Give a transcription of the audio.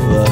over